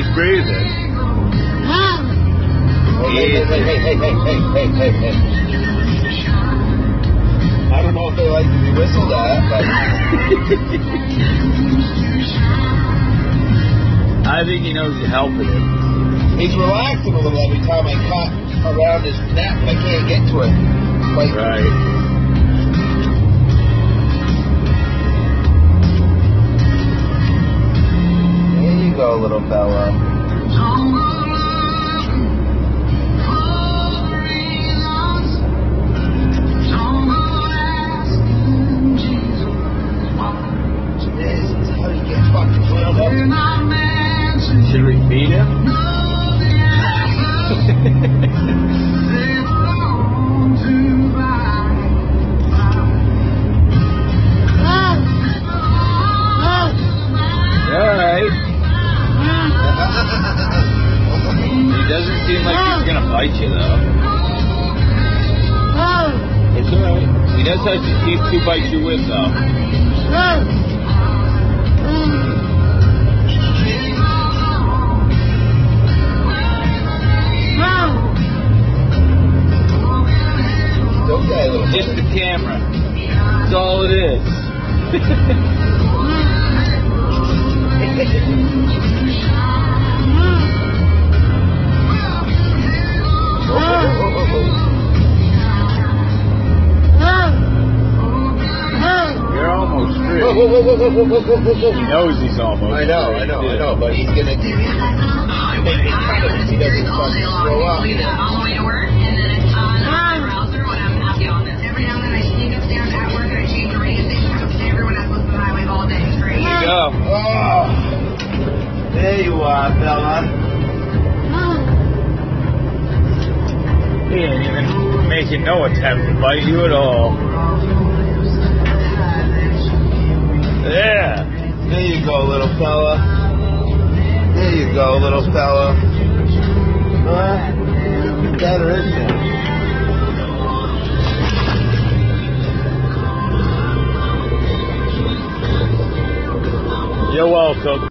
nice breathing. Mom. Oh, hey, hey, hey, hey, hey, hey, hey, hey. I don't know if they like to be whistled at, but. I think he knows he's helping it. He's relaxing a little every time I cut around his neck, but I can't get to it. Like, right. Wound up. Should we feed him? seem like he's gonna bite you though. It's alright. He does have teeth to bite you with though. Just the camera. That's all it is. whoa, whoa, whoa, whoa, whoa, whoa, whoa, whoa. He knows he's almost. I know, I know, I know, but he's gonna do making fun of us. He doesn't fucking grow up. All the way to work, and then it's on the browser when I'm happy on this. Every now and then I sneak upstairs at work and I change the radio station. I upstairs everyone else looks behind my all day. There you go. Oh. There you are, fella. He ain't even making no attempt to bite you at all. fella. There you go, little fella. Huh? Better, isn't it? You're welcome.